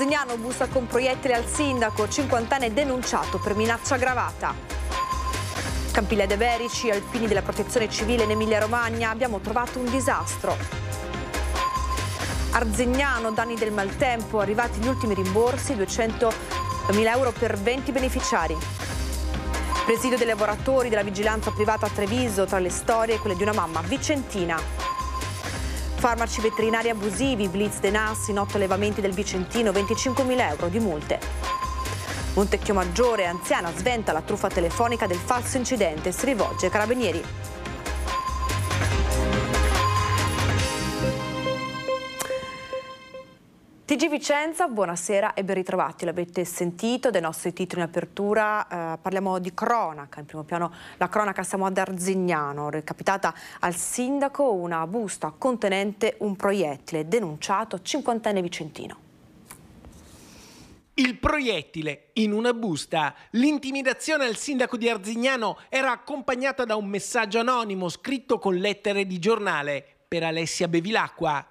Arzignano busta con proiettile al sindaco, 50enne denunciato per minaccia aggravata. Campiglia De Berici, alpini della protezione civile in Emilia Romagna, abbiamo trovato un disastro. Arzignano, danni del maltempo, arrivati gli ultimi rimborsi, 200.000 euro per 20 beneficiari. Presidio dei lavoratori della vigilanza privata a Treviso, tra le storie quelle di una mamma vicentina. Farmaci veterinari abusivi, blitz de NAS in otto allevamenti del Vicentino, 25.000 euro di multe. Montecchio Maggiore, anziana, sventa la truffa telefonica del falso incidente, si rivolge ai carabinieri. TG Vicenza, buonasera e ben ritrovati. L'avete sentito dai nostri titoli in apertura, eh, parliamo di cronaca. In primo piano la cronaca siamo ad Arzignano, recapitata al sindaco una busta contenente un proiettile denunciato cinquantenne vicentino. Il proiettile in una busta. L'intimidazione al sindaco di Arzignano era accompagnata da un messaggio anonimo scritto con lettere di giornale per Alessia Bevilacqua.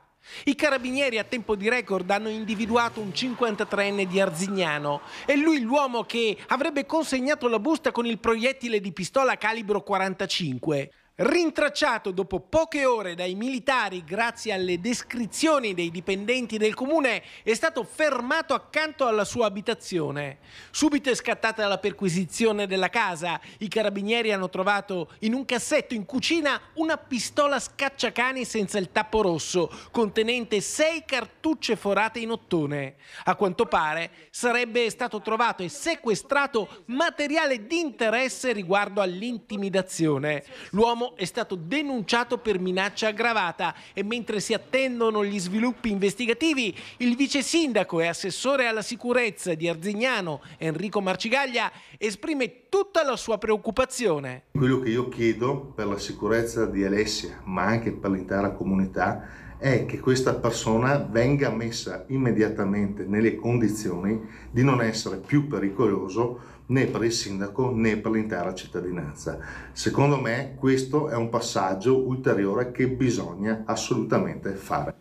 I carabinieri a tempo di record hanno individuato un 53enne di Arzignano. È lui l'uomo che avrebbe consegnato la busta con il proiettile di pistola calibro 45. Rintracciato dopo poche ore dai militari grazie alle descrizioni dei dipendenti del comune, è stato fermato accanto alla sua abitazione. Subito è scattata la perquisizione della casa. I carabinieri hanno trovato in un cassetto in cucina una pistola scacciacani senza il tappo rosso, contenente sei cartucce forate in ottone. A quanto pare sarebbe stato trovato e sequestrato materiale di interesse riguardo all'intimidazione. L'uomo è stato denunciato per minaccia aggravata e mentre si attendono gli sviluppi investigativi, il vice sindaco e assessore alla sicurezza di Arzignano, Enrico Marcigaglia, esprime tutta la sua preoccupazione. Quello che io chiedo per la sicurezza di Alessia, ma anche per l'intera comunità, è che questa persona venga messa immediatamente nelle condizioni di non essere più pericoloso né per il sindaco né per l'intera cittadinanza. Secondo me questo è un passaggio ulteriore che bisogna assolutamente fare.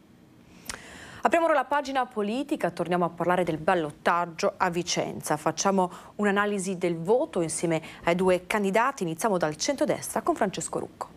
Apriamo ora la pagina politica, torniamo a parlare del ballottaggio a Vicenza. Facciamo un'analisi del voto insieme ai due candidati. Iniziamo dal centrodestra con Francesco Rucco.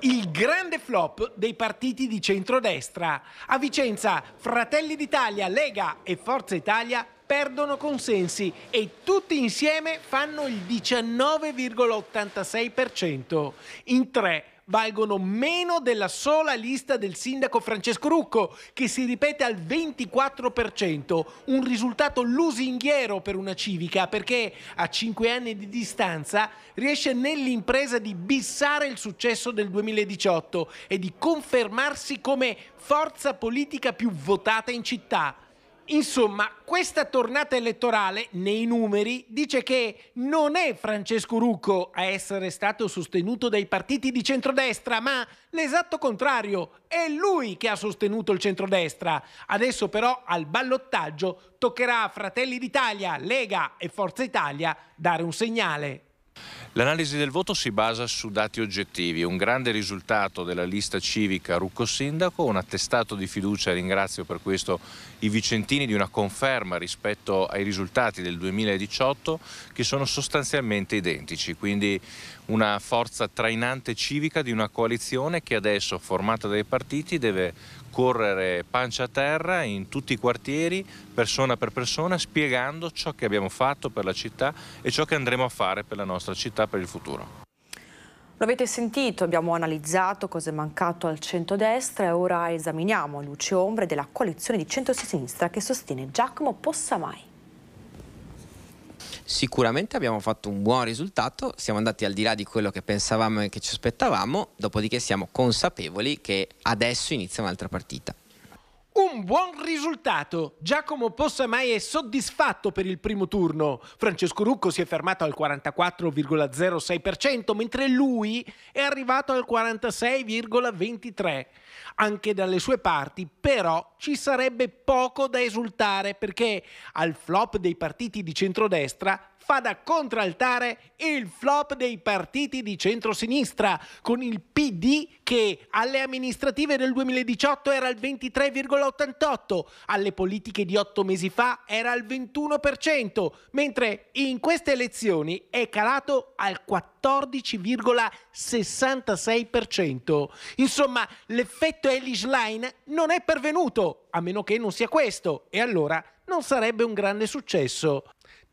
Il grande flop dei partiti di centrodestra. A Vicenza, Fratelli d'Italia, Lega e Forza Italia perdono consensi e tutti insieme fanno il 19,86%. In tre valgono meno della sola lista del sindaco Francesco Rucco, che si ripete al 24%, un risultato lusinghiero per una civica, perché a cinque anni di distanza riesce nell'impresa di bissare il successo del 2018 e di confermarsi come forza politica più votata in città. Insomma, questa tornata elettorale, nei numeri, dice che non è Francesco Rucco a essere stato sostenuto dai partiti di centrodestra, ma l'esatto contrario. È lui che ha sostenuto il centrodestra. Adesso però al ballottaggio toccherà a Fratelli d'Italia, Lega e Forza Italia dare un segnale. L'analisi del voto si basa su dati oggettivi, un grande risultato della lista civica Rucco Sindaco, un attestato di fiducia, ringrazio per questo i vicentini, di una conferma rispetto ai risultati del 2018 che sono sostanzialmente identici, quindi una forza trainante civica di una coalizione che adesso, formata dai partiti, deve correre pancia a terra in tutti i quartieri, persona per persona, spiegando ciò che abbiamo fatto per la città e ciò che andremo a fare per la nostra città per il futuro. Lo avete sentito, abbiamo analizzato cosa è mancato al centro-destra e ora esaminiamo luci e ombre della coalizione di centro-sinistra che sostiene Giacomo Possamai. Sicuramente abbiamo fatto un buon risultato, siamo andati al di là di quello che pensavamo e che ci aspettavamo, dopodiché siamo consapevoli che adesso inizia un'altra partita. Un buon risultato. Giacomo Possamai è soddisfatto per il primo turno. Francesco Rucco si è fermato al 44,06%, mentre lui è arrivato al 46,23%. Anche dalle sue parti, però, ci sarebbe poco da esultare perché al flop dei partiti di centrodestra fa da contraltare il flop dei partiti di centrosinistra, con il PD che alle amministrative del 2018 era al 23,88, alle politiche di otto mesi fa era al 21%, mentre in queste elezioni è calato al 14,66%. Insomma, l'effetto Elish Line non è pervenuto, a meno che non sia questo, e allora non sarebbe un grande successo.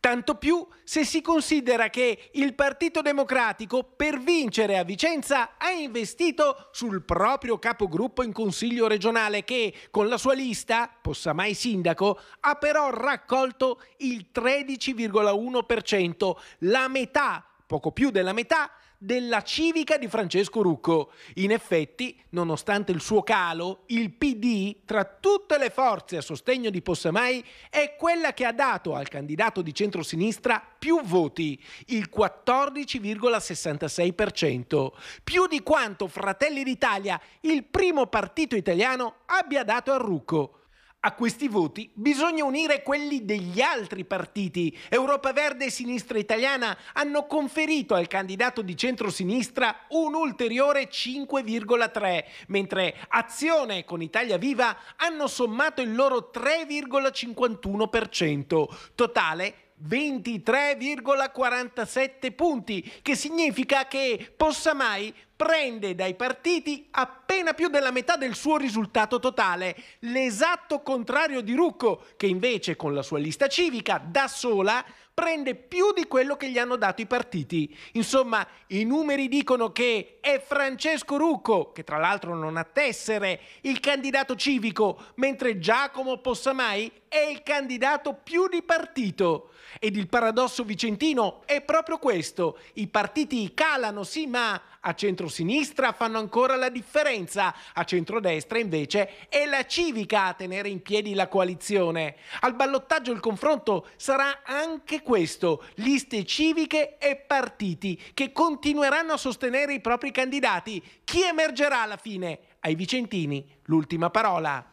Tanto più se si considera che il Partito Democratico per vincere a Vicenza ha investito sul proprio capogruppo in consiglio regionale che con la sua lista, possa mai sindaco, ha però raccolto il 13,1%, la metà, poco più della metà della civica di Francesco Rucco. In effetti, nonostante il suo calo, il PD, tra tutte le forze a sostegno di Possamai, è quella che ha dato al candidato di centrosinistra più voti, il 14,66%, più di quanto Fratelli d'Italia, il primo partito italiano, abbia dato a Rucco. A questi voti bisogna unire quelli degli altri partiti. Europa Verde e Sinistra Italiana hanno conferito al candidato di centrosinistra un ulteriore 5,3, mentre Azione con Italia Viva hanno sommato il loro 3,51%, totale 23,47 punti, che significa che Possamai prende dai partiti appena più della metà del suo risultato totale, l'esatto contrario di Rucco, che invece con la sua lista civica da sola prende più di quello che gli hanno dato i partiti. Insomma, i numeri dicono che è Francesco Rucco, che tra l'altro non ha tessere, il candidato civico, mentre Giacomo Possamai è il candidato più di partito. Ed il paradosso vicentino è proprio questo. I partiti calano, sì, ma a centrosinistra fanno ancora la differenza, a centrodestra invece è la civica a tenere in piedi la coalizione. Al ballottaggio il confronto sarà anche questo, liste civiche e partiti che continueranno a sostenere i propri candidati. Chi emergerà alla fine? Ai vicentini l'ultima parola.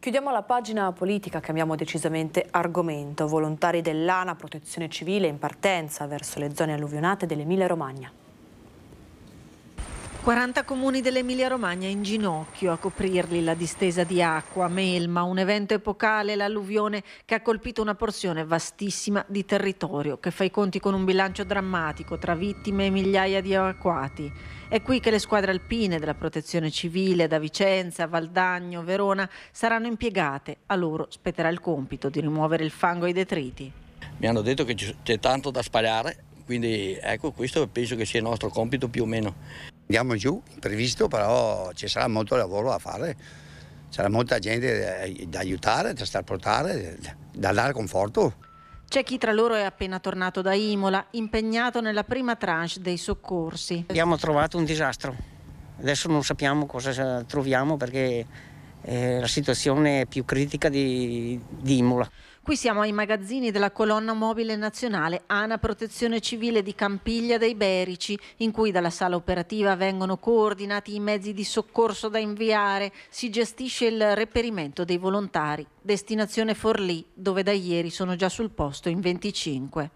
Chiudiamo la pagina politica, cambiamo decisamente argomento. Volontari dell'ANA, protezione civile in partenza verso le zone alluvionate dell'Emilia Romagna. 40 comuni dell'Emilia-Romagna in ginocchio a coprirli la distesa di acqua, melma, un evento epocale, l'alluvione che ha colpito una porzione vastissima di territorio, che fa i conti con un bilancio drammatico tra vittime e migliaia di evacuati. È qui che le squadre alpine della protezione civile da Vicenza, Valdagno, Verona saranno impiegate. A loro spetterà il compito di rimuovere il fango e i detriti. Mi hanno detto che c'è tanto da spagliare, quindi ecco questo penso che sia il nostro compito più o meno. Andiamo giù, imprevisto, però ci sarà molto lavoro da fare, sarà molta gente da aiutare, da star portare, da dare conforto. C'è chi tra loro è appena tornato da Imola, impegnato nella prima tranche dei soccorsi. Abbiamo trovato un disastro, adesso non sappiamo cosa troviamo perché eh, la situazione è più critica di, di Imola. Qui siamo ai magazzini della colonna mobile nazionale ANA Protezione Civile di Campiglia dei Berici, in cui dalla sala operativa vengono coordinati i mezzi di soccorso da inviare, si gestisce il reperimento dei volontari. Destinazione Forlì, dove da ieri sono già sul posto in 25.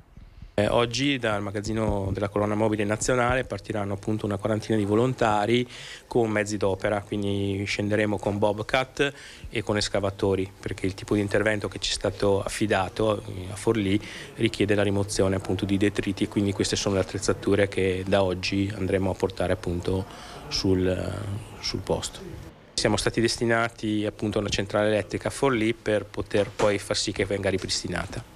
Eh, oggi dal magazzino della colonna mobile nazionale partiranno appunto una quarantina di volontari con mezzi d'opera, quindi scenderemo con Bobcat e con escavatori, perché il tipo di intervento che ci è stato affidato eh, a Forlì richiede la rimozione appunto di detriti quindi queste sono le attrezzature che da oggi andremo a portare appunto sul, sul posto. Siamo stati destinati appunto a una centrale elettrica a Forlì per poter poi far sì che venga ripristinata.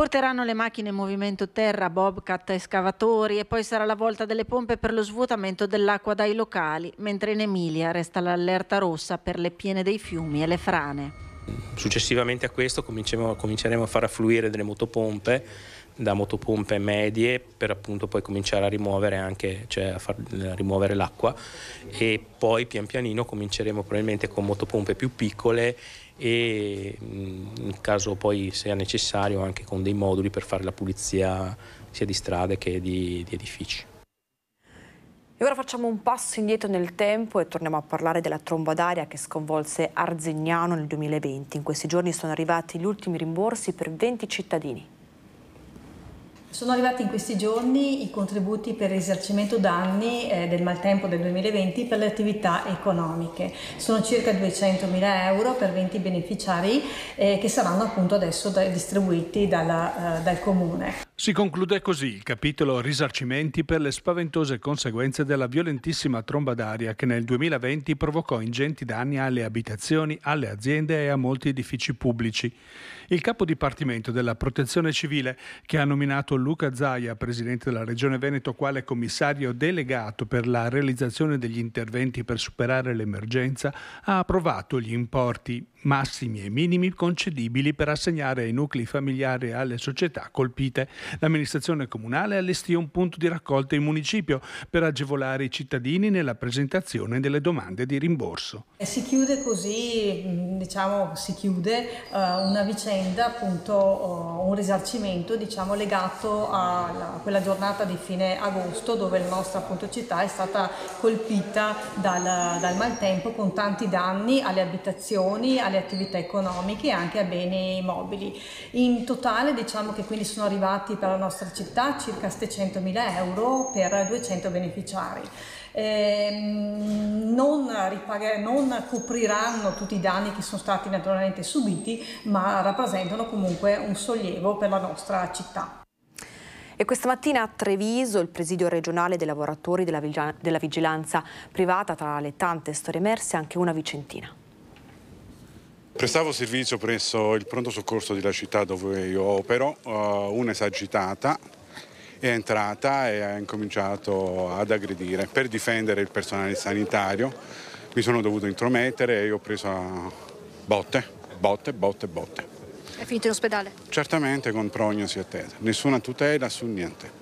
Porteranno le macchine in movimento terra, bobcat, escavatori e poi sarà la volta delle pompe per lo svuotamento dell'acqua dai locali, mentre in Emilia resta l'allerta rossa per le piene dei fiumi e le frane. Successivamente a questo cominceremo a far affluire delle motopompe da motopompe medie per appunto poi cominciare a rimuovere anche, cioè a far rimuovere l'acqua e poi pian pianino cominceremo probabilmente con motopompe più piccole e in caso poi sia necessario anche con dei moduli per fare la pulizia sia di strade che di, di edifici. E ora facciamo un passo indietro nel tempo e torniamo a parlare della tromba d'aria che sconvolse Arzignano nel 2020. In questi giorni sono arrivati gli ultimi rimborsi per 20 cittadini. Sono arrivati in questi giorni i contributi per risarcimento danni eh, del maltempo del 2020 per le attività economiche. Sono circa 200 mila euro per 20 beneficiari eh, che saranno appunto adesso distribuiti dalla, eh, dal Comune. Si conclude così il capitolo risarcimenti per le spaventose conseguenze della violentissima tromba d'aria che nel 2020 provocò ingenti danni alle abitazioni, alle aziende e a molti edifici pubblici. Il capo dipartimento della Protezione Civile, che ha nominato Luca Zaia, presidente della Regione Veneto, quale commissario delegato per la realizzazione degli interventi per superare l'emergenza, ha approvato gli importi massimi e minimi concedibili per assegnare ai nuclei familiari e alle società colpite. L'amministrazione comunale allestì un punto di raccolta in municipio per agevolare i cittadini nella presentazione delle domande di rimborso. Si chiude così, diciamo, si chiude uh, una vicenda, appunto uh, un risarcimento diciamo, legato a, a, quella giornata di fine agosto dove la nostra appunto, città è stata colpita dal, dal maltempo con tanti danni alle abitazioni, alle attività economiche e anche a beni mobili. In totale diciamo che quindi sono arrivati per la nostra città circa 700 mila euro per 200 beneficiari. Eh, non, non, copriranno tutti i danni che sono stati naturalmente subiti, ma rappresentano comunque un sollievo per la nostra città. E questa mattina a Treviso il presidio regionale dei lavoratori della, della vigilanza privata, tra le tante storie emerse, anche una vicentina. Prestavo servizio presso il pronto soccorso della città dove io opero, uh, una esagitata è entrata e ha incominciato ad aggredire. Per difendere il personale sanitario mi sono dovuto intromettere e ho preso botte, botte, botte, botte. È finito in ospedale? Certamente con prognosi attesa, nessuna tutela su niente.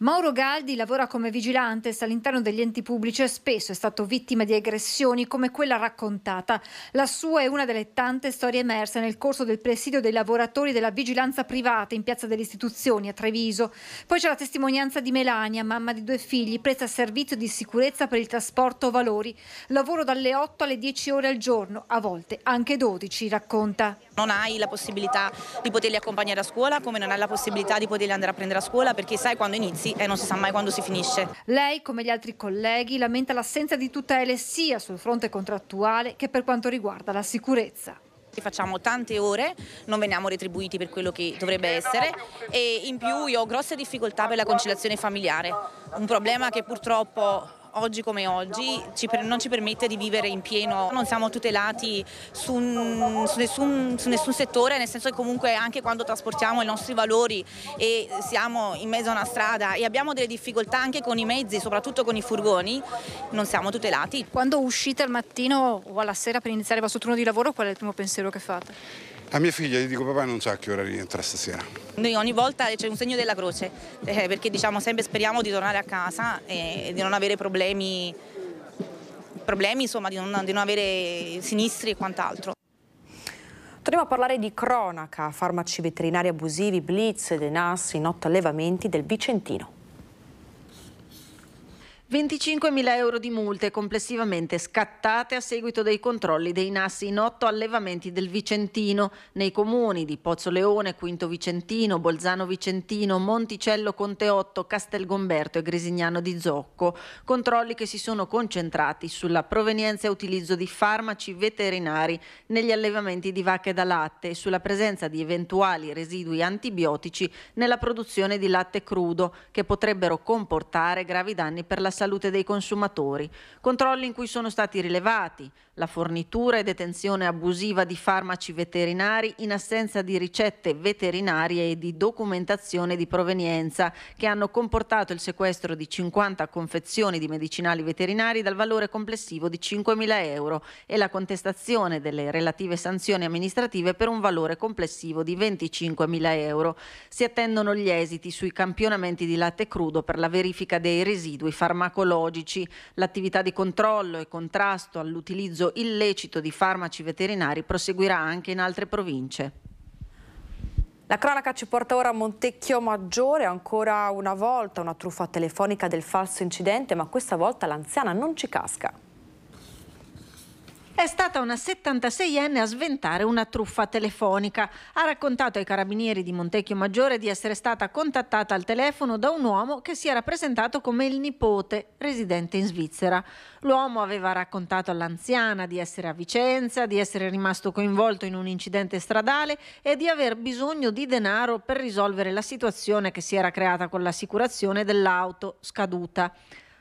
Mauro Galdi lavora come vigilante all'interno degli enti pubblici e spesso è stato vittima di aggressioni come quella raccontata. La sua è una delle tante storie emerse nel corso del presidio dei lavoratori della vigilanza privata in Piazza delle Istituzioni a Treviso. Poi c'è la testimonianza di Melania, mamma di due figli, presa servizio di sicurezza per il trasporto valori. Lavoro dalle 8 alle 10 ore al giorno, a volte anche 12, racconta. Non hai la possibilità di poterli accompagnare a scuola come non hai la possibilità di poterli andare a prendere a scuola perché sai quando inizi inizi e non si sa mai quando si finisce. Lei, come gli altri colleghi, lamenta l'assenza di tutele sia sul fronte contrattuale che per quanto riguarda la sicurezza. Facciamo tante ore, non veniamo retribuiti per quello che dovrebbe essere e in più io ho grosse difficoltà per la conciliazione familiare, un problema che purtroppo oggi come oggi ci per, non ci permette di vivere in pieno, non siamo tutelati su, su, nessun, su, nessun, settore, nel senso che comunque anche quando trasportiamo i nostri valori e siamo in mezzo a una strada e abbiamo delle difficoltà anche con i mezzi, soprattutto con i furgoni, non siamo tutelati. Quando uscite al mattino o alla sera per iniziare il vostro turno di lavoro, qual è il primo pensiero che fate? A mia figlia gli dico papà non sa a che ora rientra stasera. Noi ogni volta c'è un segno della croce, eh, perché diciamo sempre speriamo di tornare a casa e di non avere problemi, problemi insomma, di non, di non avere sinistri e quant'altro. Torniamo a parlare di cronaca, farmaci veterinari abusivi, blitz, denas in otto allevamenti del Vicentino. 25.000 euro di multe complessivamente scattate a seguito dei controlli dei nassi in otto allevamenti del Vicentino, nei comuni di Pozzoleone, Quinto Vicentino, Bolzano Vicentino, Monticello Conte 8, Castelgomberto e Grisignano di Zocco. Controlli che si sono concentrati sulla provenienza e utilizzo di farmaci veterinari negli allevamenti di vacche da latte e sulla presenza di eventuali residui antibiotici nella produzione di latte crudo che potrebbero comportare gravi danni per la salute dei consumatori, controlli in cui sono stati rilevati la fornitura e detenzione abusiva di farmaci veterinari in assenza di ricette veterinarie e di documentazione di provenienza che hanno comportato il sequestro di 50 confezioni di medicinali veterinari dal valore complessivo di 5.000 euro e la contestazione delle relative sanzioni amministrative per un valore complessivo di 25.000 euro. Si attendono gli esiti sui campionamenti di latte crudo per la verifica dei residui farmacologici, l'attività di controllo e contrasto all'utilizzo l'utilizzo illecito di farmaci veterinari proseguirà anche in altre province. La cronaca ci porta ora a Montecchio Maggiore, ancora una volta una truffa telefonica del falso incidente, ma questa volta l'anziana non ci casca. È stata una 76enne a sventare una truffa telefonica. Ha raccontato ai carabinieri di Montecchio Maggiore di essere stata contattata al telefono da un uomo che si era presentato come il nipote, residente in Svizzera. L'uomo aveva raccontato all'anziana di essere a Vicenza, di essere rimasto coinvolto in un incidente stradale e di aver bisogno di denaro per risolvere la situazione che si era creata con l'assicurazione dell'auto scaduta.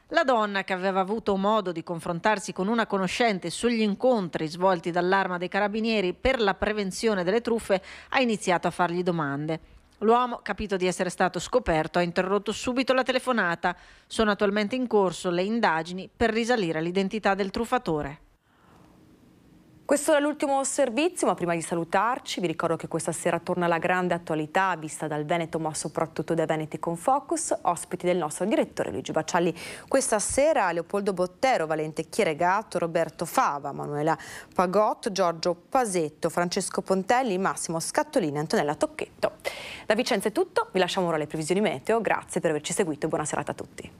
La donna, che aveva avuto modo di confrontarsi con una conoscente sugli incontri svolti dall'arma dei carabinieri per la prevenzione delle truffe, ha iniziato a fargli domande. L'uomo, capito di essere stato scoperto, ha interrotto subito la telefonata. Sono attualmente in corso le indagini per risalire all'identità del truffatore. Questo è l'ultimo servizio, ma prima di salutarci vi ricordo che questa sera torna la grande attualità vista dal Veneto, ma soprattutto dai Veneti con Focus, ospiti del nostro direttore Luigi Baccialli. Questa sera Leopoldo Bottero, Valente Chieregato, Roberto Fava, Manuela Pagotto, Giorgio Pasetto, Francesco Pontelli, Massimo Scattolini Antonella Tocchetto. Da Vicenza è tutto, vi lasciamo ora le previsioni meteo, grazie per averci seguito e buona serata a tutti.